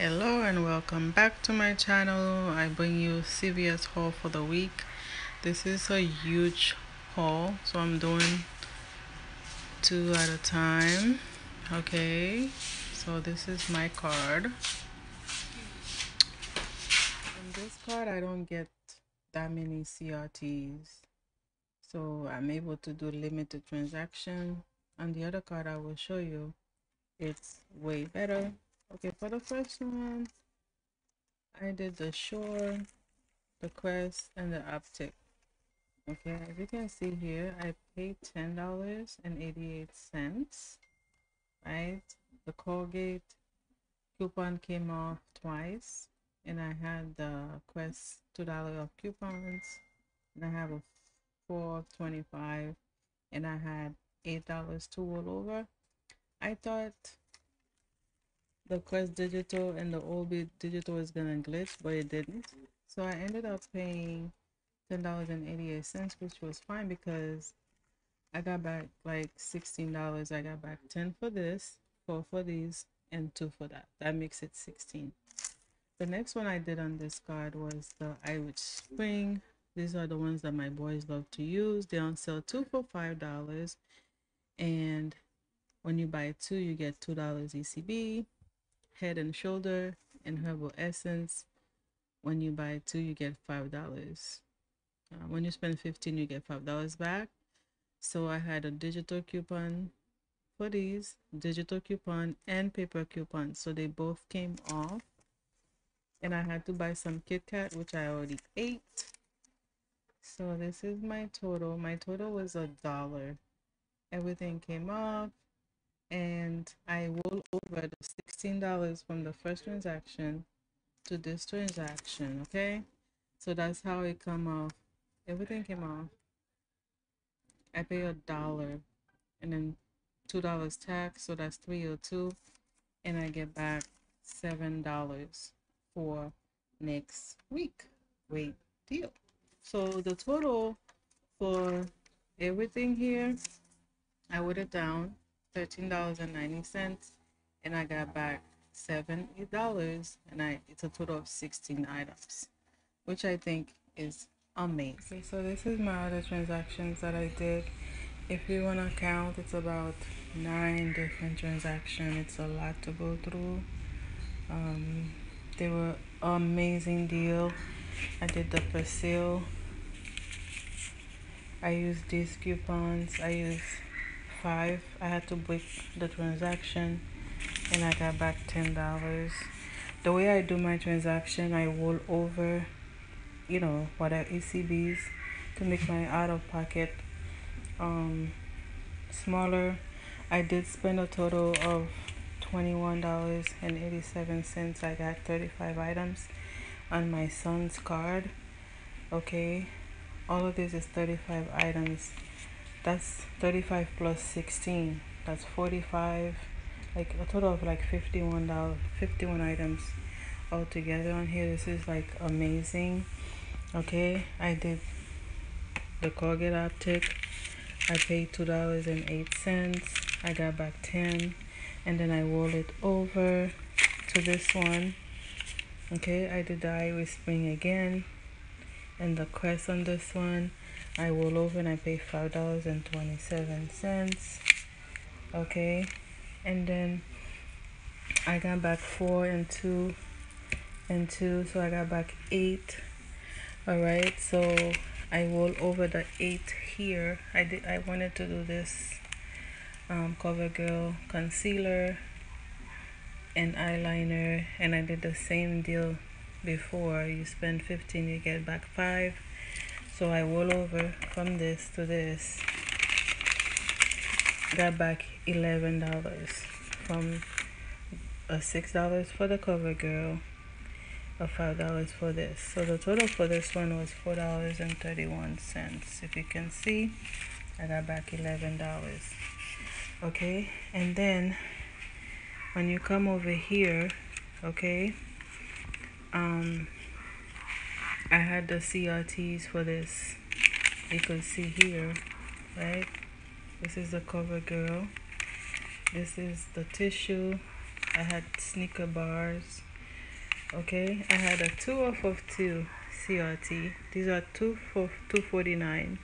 hello and welcome back to my channel. I bring you CVS haul for the week. This is a huge haul so i'm doing two at a time. Okay so this is my card. On this card i don't get that many CRTs so I'm able to do limited transaction. On the other card I will show you it's way better okay for the first one I did the shore, the Crest and the Optic. Okay as you can see here I paid ten dollars and 88 cents right? The Colgate coupon came off twice and I had the Crest two dollar of coupons and I have a four twenty five and I had eight dollars to roll over. I thought the Crest Digital and the Oral-B Digital was gonna glitch, but it didn't. So I ended up paying ten dollars and eighty eight cents, which was fine because I got back like sixteen dollars. I got back ten for this, four for these, and two for that. That makes it sixteen. The next one I did on this card was the Irish Spring. These are the ones that my boys love to use. They on sale two for five dollars, and when you buy two, you get two dollars ECB head and shoulder and herbal essence. When you buy two you get five dollars. Uh, when you spend 15 you get five dollars back. So i had a digital coupon for these digital coupon and paper coupon. So they both came off. And i had to buy some kit kat which i already ate. So this is my total. My total was a dollar. Everything came off and I roll over the $16 from the first transaction to this transaction, okay? So that's how it come off. Everything came off. I pay a dollar and then two dollars tax, so that's 302 and I get back seven dollars for next week. Great deal. So the total for everything here, I wrote it down $13.90 and I got back seven dollars and I it's a total of 16 items which I think is amazing. Okay, so this is my other transactions that I did. If you want to count, it's about nine different transactions. It's a lot to go through. Um, they were amazing deal. I did the Persil. I used these coupons. I used five I had to break the transaction and I got back ten dollars. The way I do my transaction I roll over you know what are ECBs to make my out-of-pocket um, smaller. I did spend a total of $21.87 I got 35 items on my son's card. Okay all of this is 35 items that's 35 plus 16 that's 45 like a total of like 51 dollars 51 items all together on here. This is like amazing. Okay i did the colgate optic. I paid two dollars and eight cents. I got back 10 and then i roll it over to this one. Okay i did the Irish Spring again and the crest on this one I roll over and I pay five dollars and twenty seven cents. Okay and then I got back four and two and two so I got back eight. All right so I roll over the eight here. I did I wanted to do this um, CoverGirl concealer and eyeliner and I did the same deal before. You spend 15 you get back 5 so I roll over from this to this. Got back $11 from a $6 for the CoverGirl a $5 for this. So the total for this one was $4.31 if you can see I got back $11 okay and then when you come over here okay um I had the CRTs for this. You can see here right? This is the CoverGirl this is the tissue. I had sneaker bars. Okay? I had a two off of two crt these are two for 249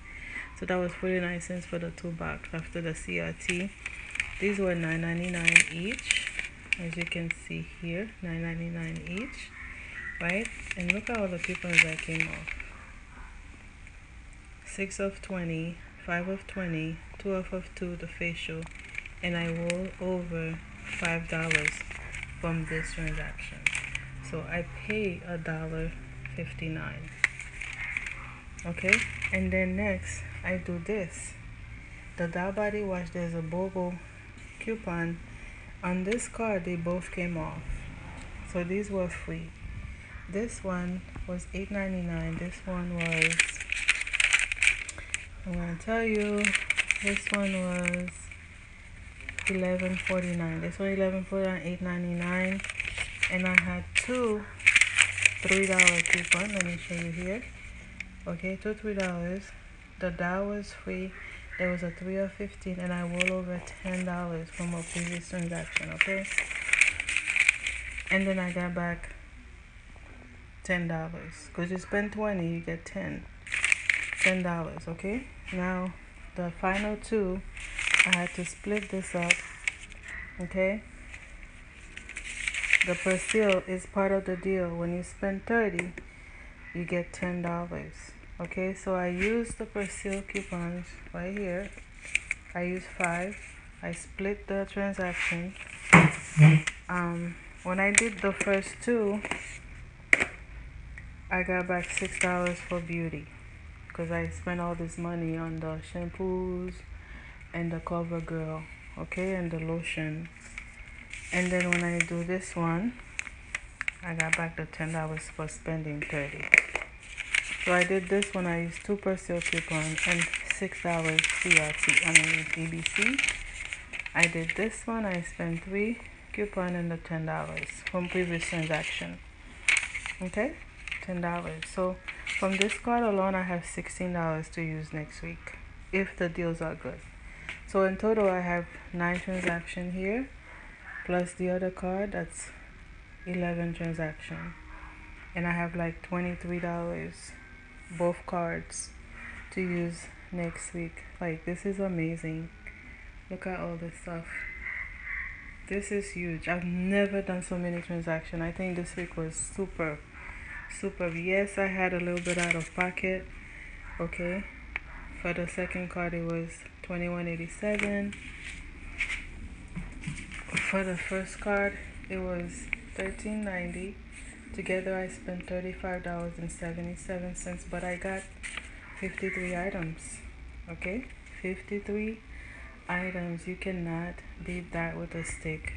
so that was 49 cents for the two bucks after the crt these were 9.99 each as you can see here 9.99 each right? And look at all the coupons that came off. 6 of 20 5 of 20 2 off of 2 the facial and I roll over five dollars from this transaction. So I pay a dollar 59 okay? And then next I do this. The Dove Body Wash there's a BOGO coupon. On this card they both came off. So these were free this one was $8.99 this one was I'm gonna tell you this one was 11.49 this one 11.49 8.99 and I had two three dollar coupon. Let me show you here. Okay two three dollars. The Dove was free. There was a three of 15 and I roll over ten dollars from a previous transaction okay? And then I got back ten dollars. Because you spend 20 you get 10 ten dollars okay? Now the final two I had to split this up okay? The Persil is part of the deal. When you spend 30 you get ten dollars okay? So I use the Persil coupons right here. I use five. I split the transaction. Um when I did the first two I got back six dollars for beauty because I spent all this money on the shampoos and the CoverGirl okay and the lotion. And then when I do this one I got back the ten dollars for spending 30 so I did this one I used two Persil coupons and six dollars CRT I mean I did this one I spent three coupon and the ten dollars from previous transaction okay ten dollars. So from this card alone I have sixteen dollars to use next week if the deals are good. So in total I have nine transaction here plus the other card that's 11 transaction. And I have like $23 both cards to use next week. Like this is amazing. Look at all this stuff. This is huge. I've never done so many transactions I think this week was super super. Yes I had a little bit out of pocket okay? For the second card it was 2187 for the first card it was 1390 together I spent $35.77 but I got 53 items okay? 53 items. You cannot beat that with a stick.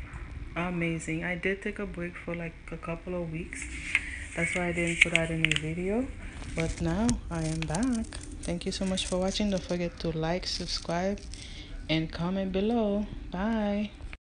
Amazing. I did take a break for like a couple of weeks that's why I didn't put out any video but now I am back. Thank you so much for watching. Don't forget to like subscribe and comment below. Bye